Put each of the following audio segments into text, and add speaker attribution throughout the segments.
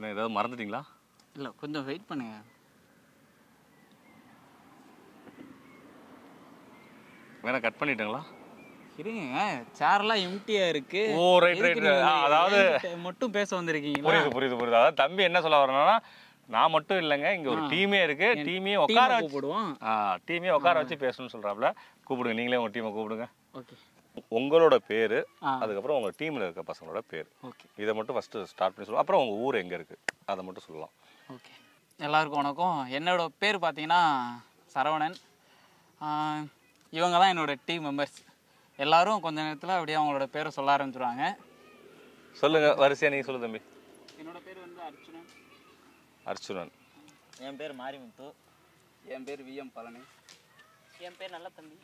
Speaker 1: என்ன ஏதாவது மறந்துட்டீங்களா?
Speaker 2: இல்லை கொஞ்சம் வெயிட் பண்ணுங்க.
Speaker 1: வேணா கட் பண்ணிட்டீங்களா?
Speaker 2: இருங்க சேர்லாம் எம்டியாக இருக்கு.
Speaker 1: ஓ.
Speaker 2: நீங்க
Speaker 1: ஆ, அதாவது-
Speaker 2: மட்டும் பேச வந்திருக்கீங்களா?
Speaker 1: புரியுது புரியுது புரியுது. அதாவது தம்பி என்ன சொல்ல வரணும்னா நான் மட்டும் இல்லைங்க இங்க ஒரு டீமே இருக்கு. டீமே உட்கார வச்சு
Speaker 2: கூப்பிடுவோம்
Speaker 1: ஆ டீமே உட்கார வச்சு பேசணும்னு சொல்றாப்ல. கூப்பிடுங்க நீங்களே உங்க டீமை கூப்பிடுங்க.
Speaker 2: ஓகே.
Speaker 1: உங்களோட பேரு. அதுக்கப்புறம் உங்க டீம்ல இருக்க பசங்களோட பேர்.
Speaker 2: ஓகே.
Speaker 1: இதை மட்டும் ஃபர்ஸ்ட் ஸ்டார்ட் பண்ணி சொல்லுவோம். அப்புறம் உங்க ஊர் எங்க இருக்கு? அதை மட்டும் சொல்லலாம்.
Speaker 2: ஓகே. எல்லாருக்கும் வணக்கம். என்னோட பேர் பார்த்தீங்கன்னா சரவணன். இவங்க தான் என்னோட டீம் மெம்பர்ஸ் எல்லாரும் கொஞ்ச நேரத்தில் அப்படியே அவங்களோட பேரை சொல்ல ஆரம்பிச்சிருவாங்க.
Speaker 1: சொல்லுங்க வரிசையா நீங்க சொல்லு தம்பி.
Speaker 2: என்னோட பேர் வந்து அர்ச்சுனன்
Speaker 1: அர்ச்சுனன்
Speaker 3: என் பேர் மாரிமுத்து.
Speaker 2: என் பேர் விஎம் பழனி.
Speaker 3: என் பேர் நல்ல தம்பி.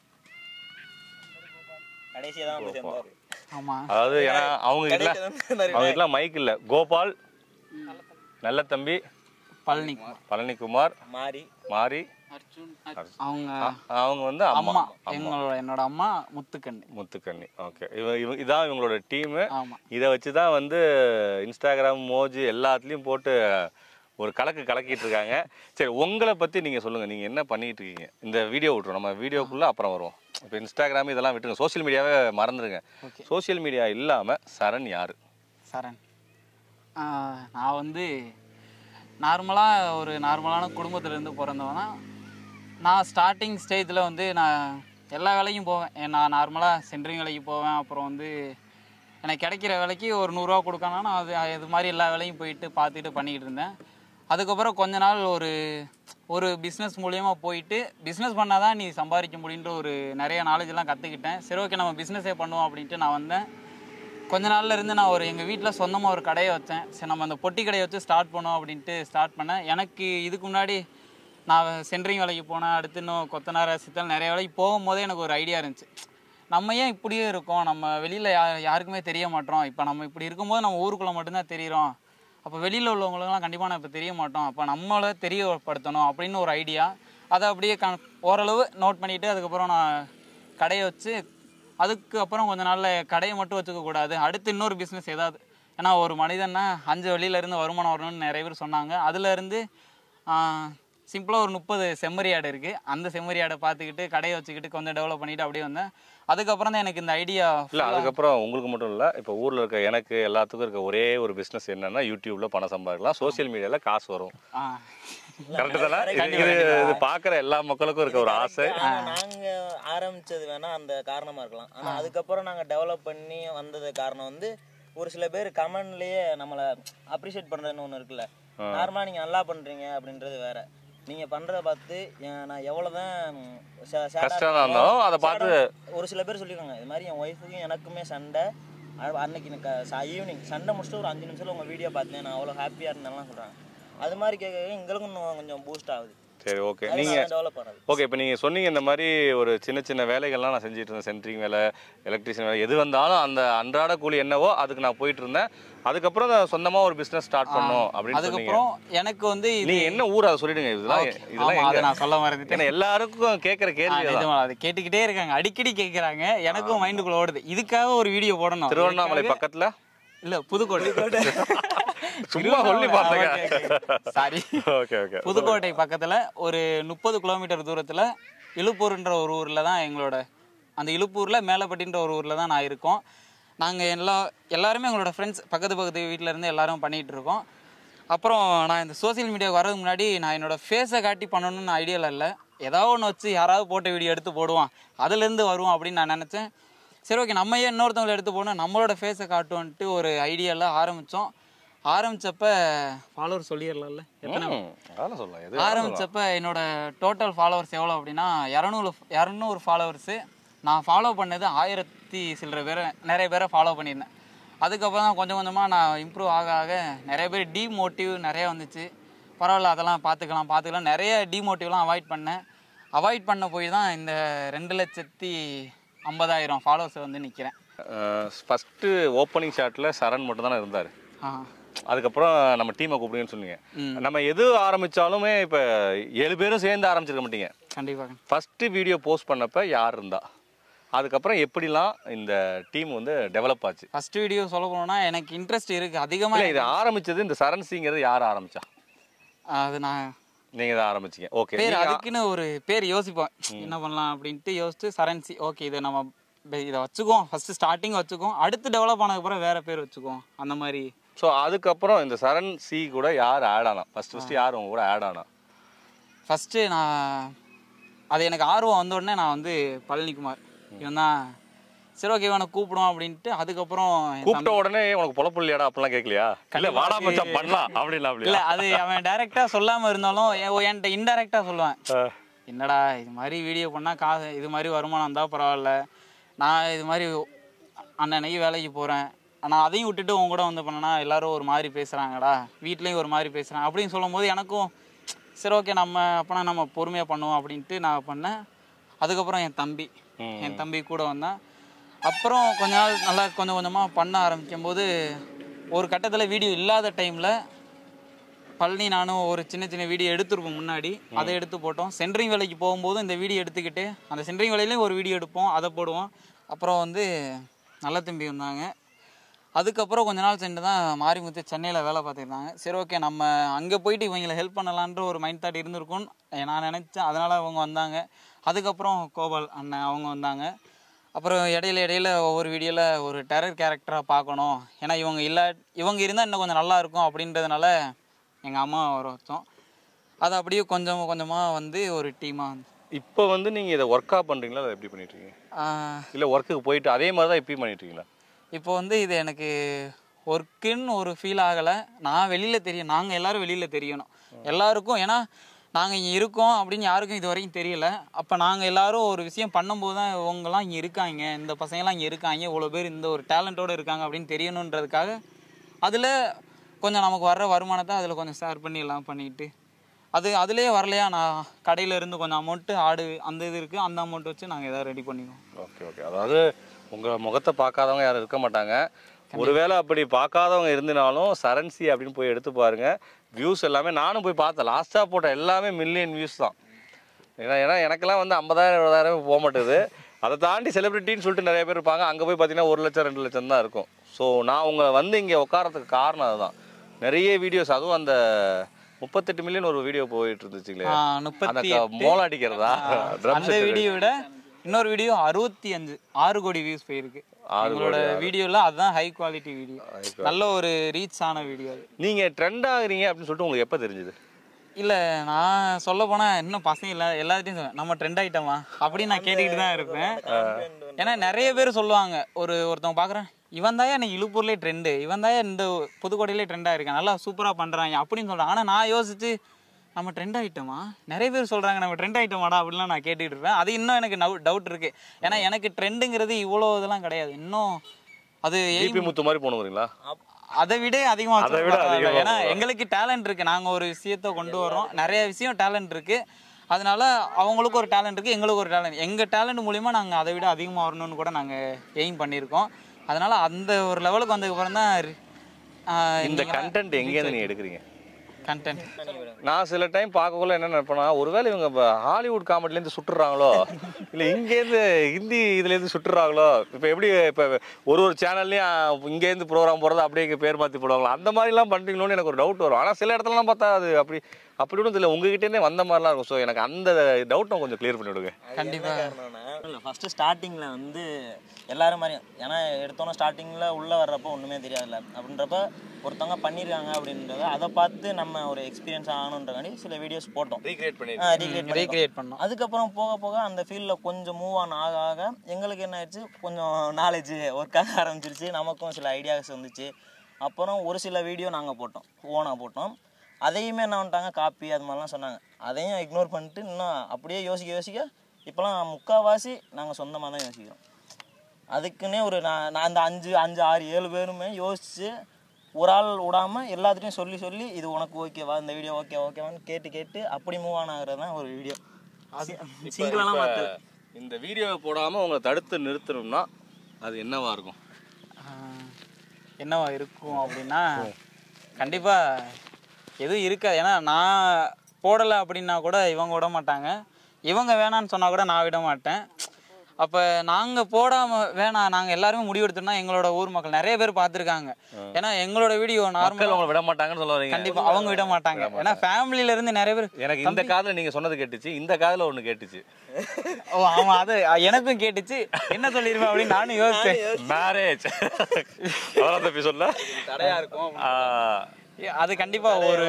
Speaker 3: கடைசியாக தான் வந்து சேர்ந்தாரு.
Speaker 2: ஆமாம்
Speaker 1: அதாவது ஏன்னா அவங்க கிட்ட. அவங்க கிட்ட மைக் இல்ல. கோபால் நல்ல தம்பி
Speaker 2: பழனி
Speaker 1: பழனிக்குமார்
Speaker 3: மாரி.
Speaker 1: மாரி
Speaker 2: அர்ஜுன் அவங்க
Speaker 1: அவங்க வந்து அம்மா.
Speaker 2: அம்மா. எங்களோட என்னோட அம்மா முத்துக்கண்ணு.
Speaker 1: முத்துக்கண்ணி. ஓகே. இவ இதான் இவங்களோட டீமு இதை வச்சு தான் வந்து இன்ஸ்டாகிராம் மோஜி எல்லாத்துலேயும் போட்டு ஒரு கலக்கு கலக்கிட்டு இருக்காங்க சரி உங்களை பற்றி நீங்கள் சொல்லுங்கள் நீங்கள் என்ன பண்ணிட்டு இருக்கீங்க இந்த வீடியோ விட்டுரும் நம்ம வீடியோக்குள்ளே அப்புறம் வருவோம். இப்போ இன்ஸ்டாகிராம் இதெல்லாம் விட்டுருங்க. சோஷியல் மீடியாவே மறந்துடுங்க
Speaker 2: ஓகே
Speaker 1: சோஷியல் மீடியா இல்லாமல் சரண் யார்?
Speaker 2: சரண். நான் வந்து நார்மலாக ஒரு நார்மலான குடும்பத்திலேருந்து பிறந்தவனா. நான் ஸ்டார்டிங் ஸ்டேஜில் வந்து நான் எல்லா வேலைக்கும் போவேன். நான் நார்மலாக சென்ட்ரிங் வேலைக்கு போவேன். அப்புறம் வந்து எனக்கு கிடைக்கிற வேலைக்கு ஒரு நூறுரூவா கொடுக்கணும்னா நான் அது இது மாதிரி எல்லா வேலையும் போயிட்டு பார்த்துட்டு பண்ணிக்கிட்டு இருந்தேன். அதுக்கப்புறம் கொஞ்ச நாள் ஒரு ஒரு பிஸ்னஸ் மூலியமாக போயிட்டு பிஸ்னஸ் பண்ணால் தான் நீ சம்பாதிக்க முடியுன்ற ஒரு நிறைய நாலேஜ்லாம் கற்றுக்கிட்டேன் சரி ஓகே நம்ம பிஸ்னஸே பண்ணுவோம் அப்படின்ட்டு நான் வந்தேன். கொஞ்ச நாள்ல இருந்து நான் ஒரு எங்கள் வீட்டில் சொந்தமாக ஒரு கடையை வச்சேன். சரி நம்ம அந்த பொட்டி கடையை வச்சு ஸ்டார்ட் பண்ணோம் அப்படின்ட்டு ஸ்டார்ட் பண்ணேன். எனக்கு இதுக்கு முன்னாடி நான் சென்ட்ரிங் வேலைக்கு போனேன். அடுத்து இன்னும் கொத்தனார் சித்தல் நிறைய வேலைக்கு போகும்போதே எனக்கு ஒரு ஐடியா இருந்துச்சு. நம்ம ஏன் இப்படியே இருக்கோம்? நம்ம வெளியில் யா யாருக்குமே தெரிய மாட்டோம். இப்போ நம்ம இப்படி இருக்கும்போது நம்ம ஊருக்குள்ளே மட்டும்தான் தெரியிறோம். அப்போ வெளியில் உள்ளவங்களுக்குலாம் கண்டிப்பாக நான் இப்போ தெரிய மாட்டோம். அப்போ நம்மளை தெரியப்படுத்தணும் அப்படின்னு ஒரு ஐடியா அதை அப்படியே க ஓரளவு நோட் பண்ணிவிட்டு அதுக்கப்புறம் நான் கடையை வச்சு அதுக்கு அப்புறம் கொஞ்ச நாளில் கடையை மட்டும் வச்சுக்கக்கூடாது அடுத்து இன்னொரு பிஸ்னஸ் ஏதாவது. ஏன்னா ஒரு மனிதன்னா அஞ்சு வழியிலேருந்து வருமானம் வரணும்னு நிறைய பேர் சொன்னாங்க. அதுலேருந்து சிம்பிளாக ஒரு முப்பது செம்மறி ஆடு இருக்கு. அந்த செம்மறி ஆடை பார்த்துக்கிட்டு கடையை வச்சுக்கிட்டு கொஞ்சம் டெவலப் பண்ணிட்டு அப்படியே வந்தேன். அதுக்கப்புறம் தான் எனக்கு இந்த ஐடியா
Speaker 1: இல்லை அதுக்கப்புறம் உங்களுக்கு மட்டும் இல்லை இப்போ ஊரில் இருக்க எனக்கு எல்லாத்துக்கும் இருக்க ஒரே ஒரு பிஸ்னஸ் என்னன்னா யூடியூப்ல பணம் சம்பாதிக்கலாம். சோஷியல் மீடியாவில் காசு வரும். கரெக்டு தானே? இது- பார்க்குற எல்லா மக்களுக்கும் இருக்க ஒரு ஆசை.
Speaker 3: ஆனா நாங்க ஆரம்பிச்சது வேணா அந்த காரணமா இருக்கலாம். ஆனா அதுக்கப்புறம் நாங்க டெவலப் பண்ணி வந்தது காரணம் வந்து ஒரு சில பேர் கமெண்ட்லயே நம்மள அப்ரிஷியேட் பண்றதுன்னு ஒண்ணு இருக்குல்ல. நார்மலா நீங்க நல்லா பண்றீங்க? அப்படின்றது வேற. நீங்க பண்றத பார்த்து நான்
Speaker 1: கஷ்டம் இருந்தாலும் அதை பார்த்து
Speaker 3: ஒரு சில பேர் சொல்லிருக்காங்க இது மாதிரி என் ஒய்ஃபுக்கும் எனக்குமே சண்டை. அன்னைக்கு எனக்கு ஈவினிங் சண்டை முடிச்சுட்டு ஒரு அஞ்சு நிமிஷத்துல உங்க வீடியோ பார்த்தேன் நான் அவ்வளோ ஹாப்பியா இருந்தேன்லாம் சொல்றாங்க. அது மாதிரி கேட்க எங்களுக்கும் இன்னும் கொஞ்சம் பூஸ்ட் ஆகுது.
Speaker 1: சரி ஓகே நீங்கள் ஓகே இப்போ நீங்கள் சொன்னீங்க இந்த மாதிரி ஒரு சின்ன சின்ன வேலைகள்லாம் நான் செஞ்சுட்டு இருந்தேன் சென்ட்ரிங் வேலை எலக்ட்ரிஷியன் வேலை எது வந்தாலும் அந்த அன்றாட கூலி என்னவோ அதுக்கு நான் போயிட்டு இருந்தேன். அதுக்கப்புறம் சொந்தமா ஒரு பிசினஸ் ஸ்டார்ட் பண்ணோம் அப்படின்னு
Speaker 2: அதுக்கப்புறம் எனக்கு வந்து இது
Speaker 1: நீங்க என்ன ஊர் அதை சொல்லிடுங்க. இதெல்லாம் இதெல்லாம்
Speaker 2: நான் சொல்ல மறந்துட்டேன்.
Speaker 1: எல்லாருக்கும் கேட்குற கேள்வி
Speaker 2: அது கேட்டுக்கிட்டே இருக்காங்க. அடிக்கடி கேட்குறாங்க எனக்கும் மைண்டுக்குள்ள ஓடுது. இதுக்காக ஒரு வீடியோ போடணும்.
Speaker 1: திருவண்ணாமலை பக்கத்துல?
Speaker 2: இல்ல புதுக்கோட்டை.
Speaker 1: சும்மா சொல்லி பார்த்தேங்க
Speaker 2: சாரி
Speaker 1: ஓகே. ஓகே
Speaker 2: புதுக்கோட்டை பக்கத்துல ஒரு முப்பது கிலோமீட்டர் தூரத்துல இலுப்பூர்ன்ற ஒரு ஊர்ல தான் எங்களோட அந்த இலுப்பூர்ல மேலப்பட்டின்ற ஒரு ஊர்ல தான் நான் இருக்கோம். நாங்க எல்லா எல்லாருமே எங்களோட ஃப்ரெண்ட்ஸ் பக்கத்து பக்கத்து வீட்ல இருந்து எல்லாரும் பண்ணிட்டு இருக்கோம். அப்புறம் நான் இந்த சோஷியல் மீடியாவுக்கு வரதுக்கு முன்னாடி நான் என்னோட ஃபேஸை காட்டி பண்ணணும்னு ஐடியாவில் இல்லை. ஏதாவது ஒன்று வச்சு யாராவது போட்ட வீடியோ எடுத்து போடுவான். அதுலேருந்து வருவோம் அப்படின்னு நான் நினச்சேன். சரி ஓகே நம்ம ஏன் இன்னொருத்தவங்களை எடுத்து போடணும்? நம்மளோட ஃபேஸை காட்டுவோன்ட்டு ஒரு ஐடியாவில் ஆரம்பித்தோம் ஆரம்பிச்சப்ப ஃபாலோவர் சொல்லிடலாம்ல. எத்தனை
Speaker 1: சொல்லலாம். எது
Speaker 2: ஆரம்பிச்சப்ப என்னோட டோட்டல் ஃபாலோவர்ஸ் எவ்வளோ அப்படின்னா இரநூறு இரநூறு ஃபாலோவர்ஸு நான் ஃபாலோ பண்ணது ஆயிரத்தி சில்லற பேரை நிறைய பேரை ஃபாலோ பண்ணியிருந்தேன். அதுக்கப்புறம் தான் கொஞ்சம் கொஞ்சமாக நான் இம்ப்ரூவ் ஆக ஆக நிறைய பேர் டிமோட்டிவ் நிறைய வந்துச்சு. பரவாயில்ல அதெல்லாம் பார்த்துக்கலாம் பார்த்துக்கலாம். நிறைய டிமோட்டிவ்லாம் அவாய்ட் பண்ணேன். அவாய்ட் பண்ண போய் தான் இந்த ரெண்டு லட்சத்தி ஐம்பதாயிரம் ஃபாலோவர்ஸ் வந்து நிற்கிறேன்
Speaker 1: ஃபஸ்ட்டு ஓப்பனிங் ஷாட்டில் சரண் மட்டும் தானே இருந்தார். அதுக்கப்புறம் நம்ம டீமை கூப்பிடுங்கன்னு சொன்னீங்க. நம்ம எது ஆரம்பிச்சாலுமே இப்போ ஏழு பேரும் சேர்ந்து ஆரம்பிச்சிருக்க மாட்டீங்க.
Speaker 2: கண்டிப்பாக
Speaker 1: ஃபஸ்ட்டு வீடியோ போஸ்ட் பண்ணப்ப யார் இருந்தா? அதுக்கப்புறம் எப்படிலாம் இந்த டீம் வந்து டெவலப் ஆச்சு?
Speaker 2: ஃபர்ஸ்ட் வீடியோ சொல்ல போனோம்னா எனக்கு இன்ட்ரெஸ்ட் இருக்குது அதிகமாக
Speaker 1: இல்லை இது ஆரம்பிச்சது இந்த சரண் சிங்கிறது யார் ஆரம்பிச்சா?
Speaker 2: அது நான்
Speaker 1: நீங்கள் தான் ஆரம்பிச்சீங்க. ஓகே
Speaker 2: பேர் அதுக்குன்னு ஒரு பேர் யோசிப்போம். என்ன பண்ணலாம் அப்படின்ட்டு யோசிச்சு சரன்சி ஓகே இதை நம்ம இதை வச்சுக்குவோம். ஃபர்ஸ்ட் ஸ்டார்டிங் வச்சுக்குவோம். அடுத்து டெவலப் ஆனதுக்கப்புறம் வேற பேர் வச்சுக்குவோம். அந்த மாதிரி.
Speaker 1: ஸோ அதுக்கப்புறம் இந்த சரண் சி கூட யார் ஆட் ஆனா? ஃபர்ஸ்ட் ஃபர்ஸ்ட் யார் உங்க கூட ஆட் ஆனா?
Speaker 2: ஃபஸ்ட்டு நான் அது எனக்கு ஆர்வம் வந்த உடனே நான் வந்து பழனிக்குமார் இவன் தான் சரி ஓகே இவனை கூப்பிடுவோம் அப்படின்ட்டு அதுக்கப்புறம்
Speaker 1: கூப்பிட்ட உடனே உனக்கு பொழப்புள்ளியாடா அப்படிலாம் கேட்கலையா? இல்ல வாடா மச்சான் பண்ணலாம் அப்படிலாம்
Speaker 2: இல்ல
Speaker 1: அப்படியா
Speaker 2: அது அவன் டைரக்டா சொல்லாம இருந்தாலும் என் என்கிட்ட இன்டைரக்டா சொல்லுவான். என்னடா இது மாதிரி வீடியோ பண்ணா காசு இது மாதிரி வருமானம் இருந்தா பரவாயில்ல. நான் இது மாதிரி அன்னன்னைக்கு வேலைக்கு போறேன். ஆனா அதையும் விட்டுட்டு உன் கூட வந்து பண்ணனா எல்லாரும் ஒரு மாதிரி பேசுறாங்கடா. வீட்லயும் ஒரு மாதிரி பேசுறாங்க. அப்படின்னு சொல்லும்போது எனக்கும் சரி ஓகே நம்ம அப்பனா நம்ம பொறுமையா பண்ணுவோம் அப்படின்ட்டு நான் பண்ணேன். அதுக்கப்புறம் என் தம்பி. என் தம்பி கூட வந்தான். அப்புறம் கொஞ்ச நாள் நல்லா கொஞ்சம் கொஞ்சமாக பண்ண ஆரம்பிக்கும் போது ஒரு கட்டத்தில் வீடியோ இல்லாத டைமில் பழனி நானும் ஒரு சின்ன சின்ன வீடியோ எடுத்திருப்போம் முன்னாடி. அதை எடுத்து போட்டோம். சென்ட்ரிங் வேலைக்கு போகும்போதும் இந்த வீடியோ எடுத்துக்கிட்டு அந்த சென்ட்ரிங் வேலையிலையும் ஒரு வீடியோ எடுப்போம். அதை போடுவோம். அப்புறம் வந்து நல்ல தம்பி வந்தாங்க. அதுக்கப்புறம் கொஞ்ச நாள் சென்று தான் மாரிமுத்து சென்னையில் வேலை பார்த்துருந்தாங்க சரி ஓகே நம்ம அங்கே போயிட்டு இவங்களை ஹெல்ப் பண்ணலான்ற ஒரு மைண்ட் தாட் இருந்திருக்கும்னு நான் நினச்சேன். அதனால் அவங்க வந்தாங்க. அதுக்கப்புறம் கோபால் அண்ணன் அவங்க வந்தாங்க. அப்புறம் இடையில இடையில ஒவ்வொரு வீடியோவில் ஒரு டெரர் கேரக்டராக பார்க்கணும். ஏன்னா இவங்க இல்லை இவங்க இருந்தால் இன்னும் கொஞ்சம் நல்லா இருக்கும் அப்படின்றதுனால எங்கள் அம்மா வர வச்சோம் அது அப்படியே கொஞ்சம் கொஞ்சமாக வந்து ஒரு டீமாக வந்து.
Speaker 1: இப்போ வந்து நீங்க இதை ஒர்க்கா பண்றீங்களா? இல்லை எப்படி பண்ணிட்டு இருக்கீங்க
Speaker 2: ஆஹ்
Speaker 1: இல்ல ஒர்க்குக்கு போயிட்டு அதே மாதிரி தான் இப்பயும் பண்ணிட்டு இருக்கீங்களா
Speaker 2: இப்போ வந்து இது எனக்கு ஒர்க்குன்னு ஒரு ஃபீல் ஆகலை. நான் வெளியில் தெரியும் நாங்கள் எல்லாரும் வெளியில் தெரியணும். எல்லாருக்கும் ஏன்னா நாங்கள் இங்கே இருக்கோம் அப்படின்னு யாருக்கும் இது வரைக்கும் தெரியல. அப்போ நாங்கள் எல்லாரும் ஒரு விஷயம் பண்ணும்போது தான் இவங்கெல்லாம் இங்கே இருக்காங்க. இந்த பசங்கெல்லாம் இங்கே இருக்காங்க. இவ்வளோ பேர் இந்த ஒரு டேலண்ட்டோடு இருக்காங்க அப்படின்னு தெரியணுன்றதுக்காக அதில் கொஞ்சம் நமக்கு வர்ற வருமானத்தை அதில் கொஞ்சம் ஷேர் பண்ணி எல்லாம் பண்ணிக்கிட்டு அது அதுலேயே வரலையா? நான் கடையில் இருந்து கொஞ்சம் அமௌண்ட்டு ஆடு அந்த இது இருக்குது அந்த அமௌண்ட் வச்சு நாங்கள் எதாவது ரெடி பண்ணிக்குவோம்.
Speaker 1: ஓகே ஓகே அதாவது உங்கள் முகத்தை பார்க்காதவங்க யாரும் இருக்க மாட்டாங்க. ஒருவேளை அப்படி பார்க்காதவங்க இருந்தினாலும் சரன்சி அப்படின்னு போய் எடுத்து பாருங்க. வியூஸ் எல்லாமே நானும் போய் பார்த்தேன். லாஸ்ட்டாக போட்ட எல்லாமே மில்லியன் வியூஸ் தான். ஏன்னா ஏன்னா எனக்கெல்லாம் வந்து ஐம்பதாயிரம் இருபதாயிரம் போக மாட்டேது அதை தாண்டி செலிபிரிட்டின்னு சொல்லிட்டு நிறைய பேர் இருப்பாங்க. அங்கே போய் பார்த்தீங்கன்னா ஒரு லட்சம் ரெண்டு லட்சம் தான் இருக்கும். ஸோ நான் உங்களை வந்து இங்கே உட்காரத்துக்கு காரணம் அதுதான். நிறைய வீடியோஸ் அதுவும் அந்த முப்பத்தெட்டு மில்லியன் ஒரு வீடியோ போயிட்டு இருந்துச்சுங்களே அந்த மோளம் அடிக்கிறதா?
Speaker 2: அந்த வீடியோ விட இன்னொரு வீடியோ அறுபத்தி அஞ்சு ஆறு கோடி வியூஸ் போயிருக்கு.
Speaker 1: ஆறு
Speaker 2: எங்களோட வீடியோல அதுதான் ஹை குவாலிட்டி வீடியோ நல்ல ஒரு ரீச் ஆன வீடியோ
Speaker 1: நீங்க ட்ரெண்ட் ஆகுறீங்க அப்படின்னு சொல்லிட்டு உங்களுக்கு எப்போ தெரிஞ்சது?
Speaker 2: இல்ல நான் சொல்ல போனா இன்னும் பசங்க இல்ல எல்லாத்தையும் சொல்லுவேன் நம்ம ட்ரெண்ட் ஆயிட்டோமா? அப்படின்னு நான் கேட்டுக்கிட்டு தான் இருப்பேன். ஏன்னா நிறைய பேர் சொல்லுவாங்க ஒரு ஒருத்தவங்க பாக்குறேன் இவன் தாயா நீ இழுப்பூர்லேயே ட்ரெண்டு இவன் தாயா இந்த புதுக்கோட்டையிலே ட்ரெண்டாக இருக்கான் நல்லா சூப்பரா பண்றாங்க அப்படின்னு சொல்றாங்க. ஆனா நான் யோசிச்சு நம்ம ட்ரெண்ட் ஆயிட்டோமா? நிறைய பேர் சொல்றாங்க நம்ம ட்ரெண்ட் ஆயிட்டோமாடா அப்படிலாம் நான் கேட்டுட்டு இருப்பேன். அது இன்னும் எனக்கு டவுட் இருக்கு. ஏன்னா எனக்கு ட்ரெண்டுங்கிறது இவ்வளோ இதெல்லாம் கிடையாது. இன்னும் அது
Speaker 1: டிபி முத்து மாதிரி
Speaker 2: அதை விட அதிகமா
Speaker 1: அதை விட
Speaker 2: வச்சிருப்பாங்க.
Speaker 1: அதிகமா
Speaker 2: ஏன்னா எங்களுக்கு டேலண்ட் இருக்கு. நாங்க ஒரு விஷயத்த கொண்டு வரோம் நிறைய விஷயம் டேலண்ட் இருக்கு. அதனால அவங்களுக்கு ஒரு டேலண்ட் இருக்கு எங்களுக்கு ஒரு டேலண்ட் எங்க டேலண்ட் மூலியமா நாங்க அதை விட அதிகமா வரணும்னு கூட நாங்க எய்ம் பண்ணியிருக்கோம். அதனால அந்த ஒரு லெவலுக்கு வந்ததுக்கு அப்புறம் தான்
Speaker 1: இந்த கண்டென்ட் எங்கேருந்து நீங்க எடுக்கிறீங்க?
Speaker 2: கண்டென்ட்
Speaker 1: நான் சில டைம் பார்க்கக்குள்ள என்ன நினைப்பேன்னா ஒருவேளை இவங்க ஹாலிவுட் காமெடிலேருந்து சுட்டுறாங்களோ இல்லை இங்கேருந்து ஹிந்தி இதுலேருந்து சுட்டுறாங்களோ இப்போ எப்படி இப்போ ஒரு ஒரு சேனல்லையும் இங்கேருந்து ப்ரோக்ராம் போடுறது அப்படியே பேர் மாற்றி போடுவாங்களோ? அந்த மாதிரிலாம் பண்ணுறீங்களோன்னு எனக்கு ஒரு டவுட் வரும். ஆனால் சில இடத்துலலாம் பார்த்தா அது அப்படி அப்படி ஒன்றும் இல்லை உங்ககிட்டே வந்த மாதிரிலாம் இருக்கும். ஸோ எனக்கு அந்த டவுட்டை கொஞ்சம் கிளியர் பண்ணி விடுங்க
Speaker 2: கண்டிப்பா
Speaker 3: இல்லை ஃபஸ்ட்டு ஸ்டார்டிங்கில் வந்து எல்லாரும் மாதிரியும் ஏன்னா எடுத்தோன்னே ஸ்டார்டிங்கில் உள்ளே வர்றப்போ ஒன்றுமே தெரியாதுல்ல. அப்படின்றப்ப ஒருத்தவங்க பண்ணியிருக்காங்க அப்படின்றத அதை பார்த்து நம்ம ஒரு எக்ஸ்பீரியன்ஸ் ஆகணுன்றக்காண்டி சில வீடியோஸ் போட்டோம்.
Speaker 1: ரீக்ரியேட் பண்ணி
Speaker 3: ரீக்ரியேட்
Speaker 2: ரீக்ரியேட் பண்ணோம்.
Speaker 3: அதுக்கப்புறம் போக போக அந்த ஃபீல்டில் கொஞ்சம் மூவ் ஆன் ஆக ஆக எங்களுக்கு என்ன ஆயிடுச்சு? கொஞ்சம் நாலேஜ் ஒர்க் ஆக ஆரம்பிச்சிருச்சு. நமக்கும் சில ஐடியாஸ் வந்துச்சு. அப்புறம் ஒரு சில வீடியோ நாங்கள் போட்டோம். ஓனாக போட்டோம். அதையுமே என்ன பண்ணிட்டாங்க? காப்பி அது மாதிரிலாம் சொன்னாங்க. அதையும் இக்னோர் பண்ணிட்டு இன்னும் அப்படியே யோசிக்க யோசிக்க இப்போலாம் முக்கால்வாசி நாங்கள் சொந்தமாக தான் யோசிக்கிறோம். அதுக்குன்னே ஒரு நான் நான் அந்த அஞ்சு அஞ்சு ஆறு ஏழு பேருமே யோசிச்சு ஒரு ஆள் விடாமல் எல்லாத்துட்டையும் சொல்லி சொல்லி இது உனக்கு ஓகேவா இந்த வீடியோ ஓகே ஓகேவான்னு கேட்டு கேட்டு அப்படி மூவ் ஆன் ஆகுறது தான் ஒரு வீடியோ சிங்கிளாலாம் மாற்றல
Speaker 1: இந்த வீடியோவை போடாமல் உங்களை தடுத்து நிறுத்தணும்னா அது என்னவா இருக்கும்?
Speaker 2: என்னவா இருக்கும் அப்படின்னா கண்டிப்பா எதுவும் இருக்காது. ஏன்னா நான் போடலை அப்படின்னா கூட இவங்க விட மாட்டாங்க. இவங்க வேணான்னு சொன்னா கூட நான் விட மாட்டேன். அப்போ நாங்கள் போடாமல் வேணாம் நாங்கள் எல்லாருமே முடிவெடுத்தோம்னா எங்களோட ஊர் மக்கள் நிறைய பேர் பார்த்துருக்காங்க. ஏன்னா எங்களோட வீடியோ
Speaker 1: மக்கள்
Speaker 2: நார்மல்
Speaker 1: உங்களை விட மாட்டாங்கன்னு சொல்ல
Speaker 2: கண்டிப்பாக அவங்க விட மாட்டாங்க. ஏன்னா ஃபேமிலியில இருந்து நிறைய பேர்
Speaker 1: எனக்கு இந்த காதுல நீங்க சொன்னது கேட்டுச்சு இந்த காதுல ஒண்ணு கேட்டுச்சு.
Speaker 2: ஓ ஆமாம் அது எனக்கும் கேட்டுச்சு. என்ன சொல்லிருப்பேன் அப்படின்னு நானும் யோசிச்சேன்.
Speaker 1: மேரேஜ் அவ்வளோ தப்பி சொல்ல
Speaker 3: தடையா இருக்கும்.
Speaker 2: அது கண்டிப்பா ஒரு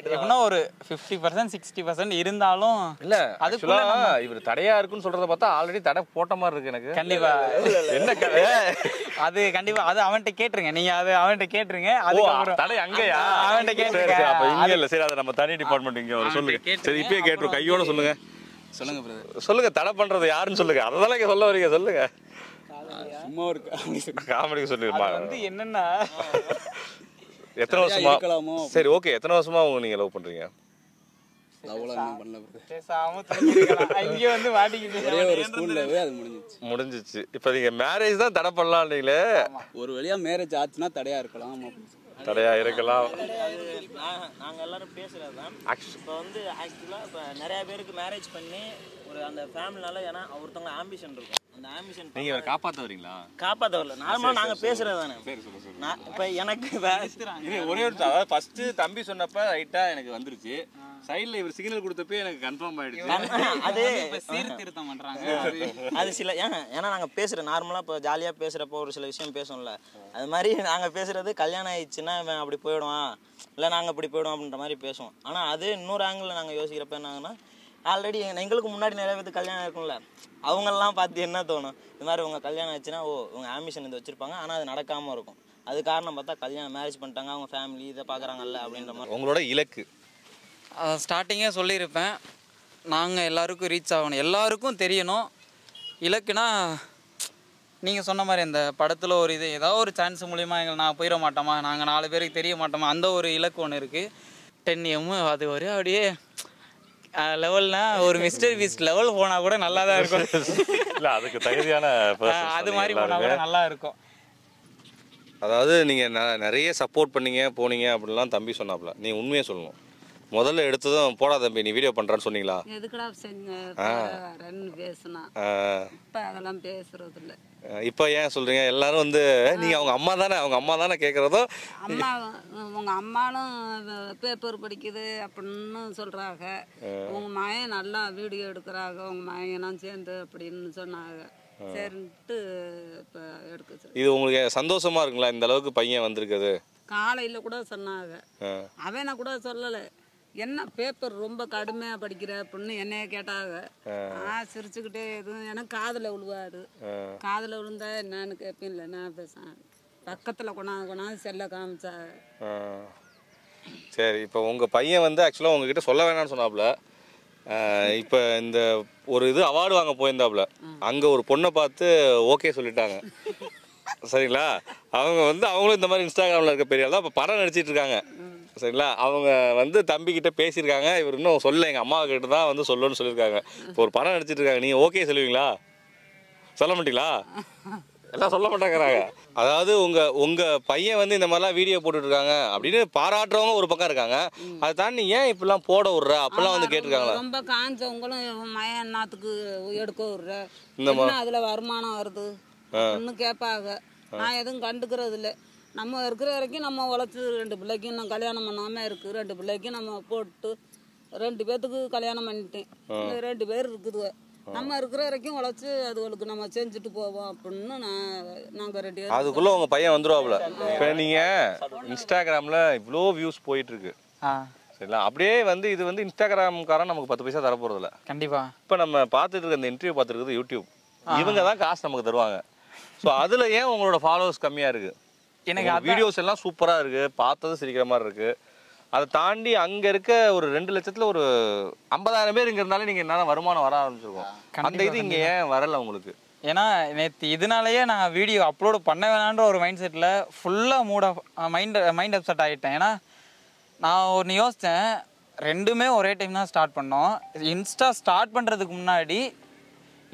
Speaker 2: எப்படின்னா ஒரு ஃபிஃப்டி பர்சன்ட் சிக்ஸ்டி பர்சன்ட் இருந்தாலும்
Speaker 1: இல்ல
Speaker 2: அதுக்குள்ள
Speaker 1: இவர் தடையா இருக்குன்னு சொல்றத பார்த்தா ஆல்ரெடி தடை போட்ட மாதிரி இருக்கு எனக்கு.
Speaker 2: கண்டிப்பா.
Speaker 1: என்ன கதை?
Speaker 2: அது கண்டிப்பா அது அவன்கிட்ட கேட்டுருங்க. நீங்க அது அவன்கிட்ட கேட்டுருங்க. அதுக்கப்புறம்
Speaker 1: தடை அங்கயா?
Speaker 2: அவன்கிட்ட கேட்டுருங்க
Speaker 1: சரி, அப்ப இங்க இல்ல. சரி அதை நம்ம தனி டிபார்ட்மெண்ட் இங்க சொல்லுங்க. சரி இப்பயே கேட்டுரும் கையோட சொல்லுங்க.
Speaker 4: சொல்லுங்க பிரதர்
Speaker 1: சொல்லுங்க தடை பண்றது யாருன்னு சொல்லுங்க. அதெல்லாம் இங்க சொல்ல வரீங்க சொல்லுங்க.
Speaker 4: சும்மா சொல்லி.
Speaker 1: காமெடிக்கு சொல்லிருமா
Speaker 2: வந்து என்னன்னா
Speaker 1: எத்தனை வருஷமா?
Speaker 4: இருக்கலாமோ
Speaker 1: சரி ஓகே எத்தனை வருஷமா உங்க நீங்க லவ் பண்றீங்க
Speaker 4: முடிஞ்சிச்சு
Speaker 1: முடிஞ்சிச்சு இப்ப நீங்க மேரேஜ் தான் தடை
Speaker 4: ஒரு வழியா மேரேஜ் ஆச்சுன்னா தடையா இருக்கலாம்.
Speaker 1: தடையா இருக்கலாம்.
Speaker 3: நாங்கள் எல்லாரும் பேசுகிறது தான். இப்போ வந்து ஆக்சுவலாக இப்போ நிறைய பேருக்கு மேரேஜ் பண்ணி ஒரு அந்த ஃபேமிலினால ஏன்னா ஒருத்தவங்க ஆம்பிஷன் இருக்கும். அந்த ஆம்பிஷன்
Speaker 1: நீங்க இவரை காப்பாத்த வரீங்களா
Speaker 3: காப்பாற்ற வரல நார்மலாக நாங்கள் பேசுகிறது தானே. நான் இப்போ எனக்கு
Speaker 1: இது ஒரே ஒரு அதாவது ஃபர்ஸ்ட் தம்பி சொன்னப்ப ரைட்டா எனக்கு வந்துருச்சு. சைடுல இவர் சிக்னல் கொடுத்தப்ப எனக்கு கன்ஃபார்ம் ஆயிடுச்சு.
Speaker 3: அது
Speaker 2: இப்ப சீர்திருத்தம் பண்றாங்க.
Speaker 3: அது சில ஏன் ஏன்னா நாங்கள் பேசுகிற நார்மலாக இப்போ ஜாலியாக பேசுகிறப்போ ஒரு சில விஷயம் பேசுவோம்ல. அது மாதிரி நாங்கள் பேசுகிறது கல்யாணம் ஆயிடுச்சுன்னா இவன் அப்படி போயிடுவான். இல்லை நாங்கள் இப்படி போயிடுவோம் அப்படின்ற மாதிரி பேசுவோம். ஆனால் அது இன்னொரு ஆங்கிளில் நாங்கள் யோசிக்கிறப்ப என்னாங்கன்னா ஆல்ரெடி எங்களுக்கு முன்னாடி நிறைய பேருக்கு கல்யாணம் இருக்கும்ல. அவங்கெல்லாம் பார்த்து என்ன தோணும்? இது மாதிரி உங்கள் கல்யாணம் ஆச்சுன்னா ஓ உங்கள் ஆம்பிஷன் இது வச்சுருப்பாங்க. ஆனால் அது நடக்காமல் இருக்கும். அது காரணம் பார்த்தா கல்யாணம் மேரேஜ் பண்ணிட்டாங்க அவங்க ஃபேமிலி இதை பார்க்குறாங்கல்ல அப்படின்ற மாதிரி.
Speaker 1: உங்களோட இலக்கு.
Speaker 2: ஸ்டார்டிங்கே சொல்லியிருப்பேன். நாங்கள் எல்லாருக்கும் ரீச் ஆகணும். எல்லாருக்கும் தெரியணும். இலக்குனா நீங்கள் சொன்ன மாதிரி இந்த படத்தில் ஒரு இது ஏதாவது ஒரு சான்ஸ் மூலியமாக எங்களை நான் போயிட மாட்டோமா? நாங்கள் நாலு பேருக்கு தெரிய மாட்டோமா? அந்த ஒரு இலக்கு ஒன்று இருக்குது டென் எம் அது ஒரே அப்படியே லெவல்னா ஒரு மிஸ்டர் பீஸ்ட் லெவல் போனால் கூட நல்லா தான் இருக்கும்.
Speaker 1: இல்ல அதுக்கு தகுதியான
Speaker 2: அது மாதிரி
Speaker 1: எல்லாருமே.
Speaker 2: கூட நல்லா இருக்கும்
Speaker 1: அதாவது நீங்க ந- நிறைய சப்போர்ட் பண்ணீங்க போனீங்க அப்படிலாம் தம்பி சொன்னாப்ல. நீ உண்மையை சொல்லணும். முதல்ல எடுத்ததும் போடா தம்பி நீ வீடியோ பண்றேன்னு சொன்னீங்களா?
Speaker 5: எதுக்குடா செஞ்ச வரேன்னு பேசினா. இப்போ அதெல்லாம் பேசுறது இல்ல
Speaker 1: இப்போ ஏன் சொல்றீங்க? எல்லாரும் வந்து நீங்க அவங்க அம்மா தானே அவங்க அம்மா தானே கேட்கறதோ
Speaker 5: அம்மா உங்க அம்மாலும் பேப்பர் படிக்குது அப்படின்னு சொல்றாங்க. உங்க மகன் நல்லா வீடியோ எடுக்கிறாங்க உங்க மகனும் சேர்ந்து அப்படின்னு சொன்னாங்க. சரின்ட்டு இப்போ எடுக்க
Speaker 1: இது உங்களுக்கு சந்தோஷமா இருக்குங்களா? இந்த அளவுக்கு பையன் வந்திருக்குது.
Speaker 5: காலையில் கூட சொன்னாங்க. அவனை கூட சொல்லலை. என்ன பேப்பர் ரொம்ப கடுமையாக படிக்கிற அப்படின்னு என்னைய கேட்டாங்க. நான் சிரிச்சுக்கிட்டே எதுவும் எனக்கு காதில் விழுவாது காதில் விழுந்தா என்னன்னு கேட்பேன்ல நான் பேசுறேன் பக்கத்தில் கொண்டாந்து கொண்டாந்து செல்ல காமிச்சாங்க.
Speaker 1: சரி இப்போ உங்க பையன் வந்து ஆக்சுவலாக உங்ககிட்ட சொல்ல வேணாம்னு சொன்னாப்ல அஹ் இப்போ இந்த ஒரு இது அவார்டு வாங்க போயிருந்தாப்புல. அங்க ஒரு பொண்ணை பார்த்து ஓகே சொல்லிட்டாங்க. சரிங்களா? அவங்க வந்து அவங்களும் இந்த மாதிரி இன்ஸ்டாகிராமில் இருக்க பெரிய தான் இப்போ படம் நடிச்சிட்டு இருக்காங்க. சரிங்களா? அவங்க வந்து தம்பி கிட்ட பேசியிருக்காங்க. இவர் இன்னும் சொல்ல எங்கள் அம்மா கிட்ட தான் வந்து சொல்லணும்னு சொல்லியிருக்காங்க. இப்போ ஒரு படம் நடிச்சிட்டு இருக்காங்க. நீங்கள் ஓகே சொல்லுவீங்களா? சொல்ல மாட்டீங்களா? எல்லாம் சொல்ல மாட்டேங்கிறாங்க. அதாவது உங்க உங்க பையன் வந்து இந்த மாதிரிலாம் வீடியோ போட்டுட்டு இருக்காங்க அப்படின்னு பாராட்டுறவங்க ஒரு பக்கம் இருக்காங்க. அதை தாண்டி ஏன் இப்படிலாம் போட விடுற? அப்படிலாம் வந்து கேட்டிருக்காங்களா?
Speaker 5: ரொம்ப காஞ்சவங்களும் என்னத்துக்கு எடுக்க விடுற.
Speaker 1: இந்த மா-
Speaker 5: என்ன அதுல வருமானம் வருது? அப்படின்னு கேட்பாங்க. நான் எதுவும் கண்டுக்கிறது இல்லை. நம்ம இருக்கிற வரைக்கும் நம்ம உழைச்சி ரெண்டு பிள்ளைக்கும் இன்னும் கல்யாணம் பண்ணாம இருக்கு. ரெண்டு பிள்ளைக்கும் நம்ம போட்டு ரெண்டு பேத்துக்கு கல்யாணம் பண்ணிட்டேன். ரெண்டு பேர் இருக்குது. நம்ம இருக்கிற வரைக்கும் உழைச்சி அதுகளுக்கு நம்ம செஞ்சுட்டு போவோம் அப்படின்னு நான் நாங்கள் ரெண்டு பேரும்
Speaker 1: அதுக்குள்ள உங்க பையன் வந்துருவாப்புல. இப்போ நீங்க இன்ஸ்டாகிராம்ல இவ்வளோ வியூஸ் போயிட்டு இருக்கு
Speaker 2: ஆ.
Speaker 1: சரிங்களா? அப்படியே வந்து இது வந்து இன்ஸ்டாகிராம்காரன் நமக்கு பத்து பைசா தர போறது இல்ல
Speaker 2: கண்டிப்பாக
Speaker 1: இப்போ நம்ம பார்த்துட்டு இருக்க இந்த இன்டர்வியூ பார்த்துருக்குது யூடியூப் இவங்க தான் காசு நமக்கு தருவாங்க. ஸோ அதுல ஏன் உங்களோட ஃபாலோவர்ஸ் கம்மியா இருக்கு?
Speaker 2: எனக்கு
Speaker 1: வீடியோஸ் எல்லாம் சூப்பரா இருக்கு. பார்த்தது சிரிக்கிற மாதிரி இருக்கு. அதை தாண்டி அங்க இருக்க ஒரு ரெண்டு லட்சத்துல ஒரு ஐம்பதாயிரம் பேர் இங்க இருந்தாலே நீங்க என்ன வருமானம் வர ஆரம்பிச்சிருக்கும். அந்த இது இங்க ஏன் வரல உங்களுக்கு?
Speaker 2: ஏன்னா நேற்று இதனாலயே நான் வீடியோ அப்லோட் பண்ண வேணான்ற ஒரு மைண்ட் செட்டில் ஃபுல்லாக mood off mind mind upset ஆகிட்டேன் ஏன்னா நான் ஒன்று யோசித்தேன் ரெண்டுமே ஒரே டைம் தான் ஸ்டார்ட் பண்ணோம். இன்ஸ்டா ஸ்டார்ட் பண்ணுறதுக்கு முன்னாடி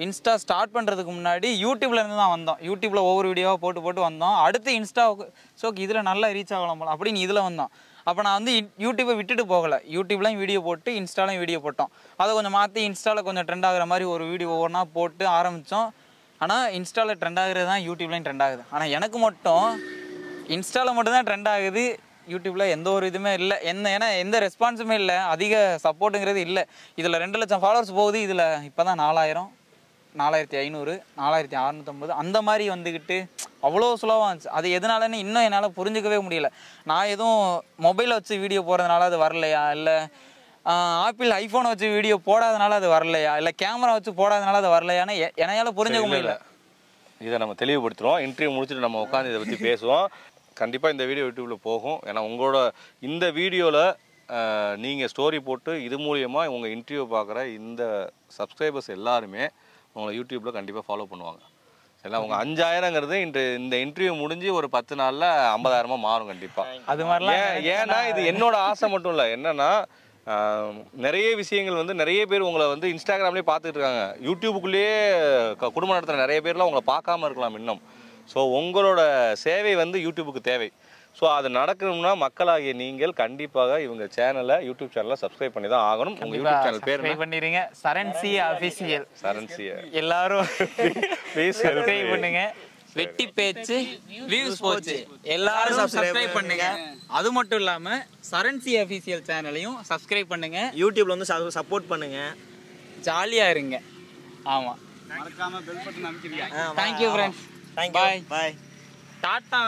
Speaker 2: இன்ஸ்டா ஸ்டார்ட் பண்ணுறதுக்கு முன்னாடி யூடியூப்ல இருந்து தான் வந்தோம். யூடியூப்ல ஒவ்வொரு வீடியோவாக போட்டு போட்டு வந்தோம். அடுத்து இன்ஸ்டாவுக்கு ஸோ இதில் நல்லா ரீச் ஆகலாம் போல அப்படின்னு இதில் வந்தோம். அப்போ நான் வந்து யூடியூப்பை விட்டுட்டு போகலை. யூடியூப்லையும் வீடியோ போட்டு இன்ஸ்டாலையும் வீடியோ போட்டோம். அதை கொஞ்சம் மாற்றி இன்ஸ்டாவில் கொஞ்சம் ட்ரெண்ட் ஆகிற மாதிரி ஒரு வீடியோ ஒவ்வொன்றா போட்டு ஆரம்பித்தோம் ஆனால் இன்ஸ்டாவில் ட்ரெண்ட் ஆகுறது தான் யூடியூப்லேயும் ட்ரெண்ட் ஆகுது. ஆனால் எனக்கு மட்டும் இன்ஸ்டாவில் மட்டும்தான் ட்ரெண்ட் ஆகுது. யூடியூப்பில் எந்த ஒரு இதுவுமே இல்லை. என்ன ஏன்னா எந்த ரெஸ்பான்ஸுமே இல்லை. அதிக சப்போர்ட்டுங்கிறது இல்லை. இதில் ரெண்டு லட்சம் ஃபாலோவர்ஸ் போகுது. இதில் இப்போ தான் நாலாயிரம். நாலாயிரத்தி ஐநூறு நாலாயிரத்தி அறநூற்றம்பது அந்த மாதிரி வந்துக்கிட்டு அவ்வளோ ஸ்லோவாக இருந்துச்சு. அது எதனாலன்னு இன்னும் என்னால் புரிஞ்சுக்கவே முடியல. நான் எதுவும் மொபைலை வச்சு வீடியோ போடுறதுனால அது வரலையா? இல்லை ஆப்பிள் ஐஃபோனை வச்சு வீடியோ போடாதனால அது வரலையா? இல்லை கேமரா வச்சு போடாதனால அது வரலையான்னு என்னால் புரிஞ்சுக்க முடியல.
Speaker 1: இதை நம்ம தெளிவுபடுத்துகிறோம் இன்டர்வியூ முடிச்சுட்டு நம்ம உட்காந்து இதை பற்றி பேசுவோம். கண்டிப்பாக இந்த வீடியோ யூடியூப்பில் போகும். ஏன்னா உங்களோட இந்த வீடியோவில் நீங்கள் ஸ்டோரி போட்டு இது மூலியமாக உங்கள் இன்டர்வியூ பார்க்குற இந்த சப்ஸ்கிரைபர்ஸ் எல்லாருமே உங்களை யூடியூப்பில் கண்டிப்பாக ஃபாலோ பண்ணுவாங்க. சரிங்களா? உங்கள் அஞ்சாயிரங்கிறது இன்று இந்த இன்டர்வியூ முடிஞ்சு ஒரு பத்து நாளில் ஐம்பதாயிரமா மாறும் கண்டிப்பாக
Speaker 2: அது மாதிரிலாம்
Speaker 1: ஏன் ஏன்னா இது என்னோட ஆசை மட்டும் இல்லை. என்னன்னா நிறைய விஷயங்கள் வந்து நிறைய பேர் உங்களை வந்து இன்ஸ்டாகிராம்லேயே பார்த்துட்டு இருக்காங்க. யூடியூபுக்குள்ளேயே க- குடும்பம் நடத்துகிற நிறைய பேர்லாம் உங்களை பார்க்காம இருக்கலாம் இன்னும். ஸோ உங்களோட சேவை வந்து யூடியூபுக்கு தேவை. ஸோ அது நடக்கணும்னா மக்களாகிய நீங்கள் கண்டிப்பாக இவங்க சேனலை யூடியூப் சேனலை சப்ஸ்கிரைப் பண்ணி தான் ஆகணும். உங்கள் யூடியூப் சேனல் பேர்
Speaker 2: ட்ரை பண்ணிடுங்க. சரண் சி அஃபிஷியல்
Speaker 1: சரன்சிய
Speaker 2: எல்லாரும்
Speaker 1: Please
Speaker 2: சப்ஸ்கிரைப் பண்ணுங்க. வெட்டி பேச்சு வியூஸ் போச்சு. எல்லாரும் சப்ஸ்கிரைப் பண்ணுங்க. அது மட்டும் இல்லாம சரண்சி அஃபீஷியல் சேனலையும் சப்ஸ்கிரைப் பண்ணுங்க.
Speaker 3: யூடியூப்ல வந்து சப்போர்ட் பண்ணுங்க.
Speaker 2: ஜாலியா இருங்க. ஆமா.
Speaker 4: மறக்காம bell button அமைக்கிறீங்க
Speaker 2: thank you friends
Speaker 3: thank you bye
Speaker 2: tata